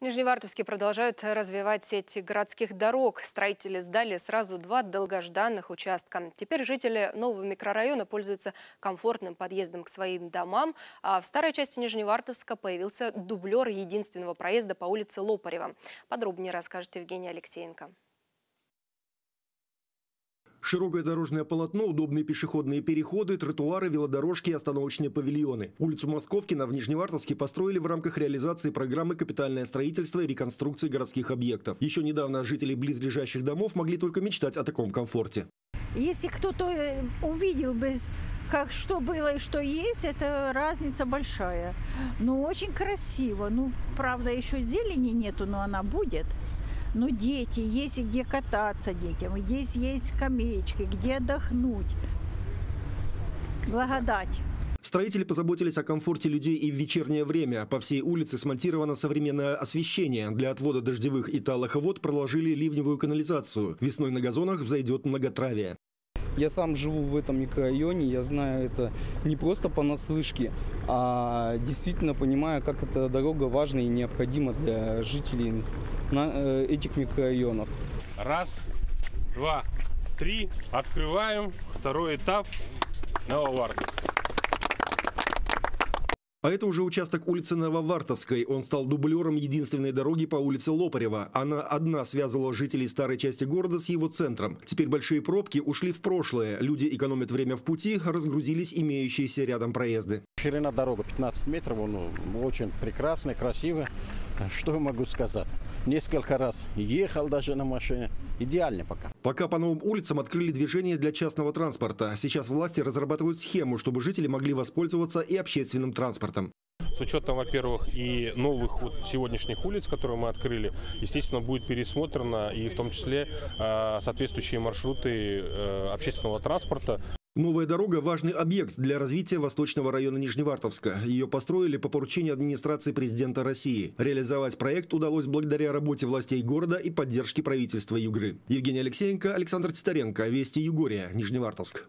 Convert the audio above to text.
Нижневартовске продолжают развивать сеть городских дорог. Строители сдали сразу два долгожданных участка. Теперь жители нового микрорайона пользуются комфортным подъездом к своим домам. А в старой части Нижневартовска появился дублер единственного проезда по улице Лопарева. Подробнее расскажет Евгений Алексеенко. Широкое дорожное полотно, удобные пешеходные переходы, тротуары, велодорожки и остановочные павильоны. Улицу Московкина в Нижневартовске построили в рамках реализации программы «Капитальное строительство и реконструкции городских объектов». Еще недавно жители близлежащих домов могли только мечтать о таком комфорте. Если кто-то э, увидел бы, как что было и что есть, это разница большая. Ну, очень красиво. Ну, правда, еще зелени нету, но она будет. Ну, дети, есть где кататься детям, здесь есть скамеечки, где отдохнуть. Благодать. Строители позаботились о комфорте людей и в вечернее время. По всей улице смонтировано современное освещение. Для отвода дождевых и талых вод проложили ливневую канализацию. Весной на газонах взойдет многотравие. Я сам живу в этом микрорайоне, я знаю это не просто понаслышке, а действительно понимаю, как эта дорога важна и необходима для жителей э, этих микрорайонов. Раз, два, три. Открываем второй этап Нововартовска. А это уже участок улицы Нововартовской. Он стал дублером единственной дороги по улице Лопарева. Она одна связывала жителей старой части города с его центром. Теперь большие пробки ушли в прошлое. Люди экономят время в пути, разгрузились имеющиеся рядом проезды. Ширина дороги 15 метров, он очень прекрасный, красивый. Что я могу сказать? Несколько раз ехал даже на машине. Идеально пока. Пока по новым улицам открыли движение для частного транспорта. Сейчас власти разрабатывают схему, чтобы жители могли воспользоваться и общественным транспортом. С учетом, во-первых, и новых вот сегодняшних улиц, которые мы открыли, естественно, будет пересмотрено и в том числе э, соответствующие маршруты э, общественного транспорта. Новая дорога – важный объект для развития восточного района Нижневартовска. Ее построили по поручению администрации президента России. Реализовать проект удалось благодаря работе властей города и поддержке правительства Югры. Евгений Алексеенко, Александр Титаренко, Вести Югория, Нижневартовск.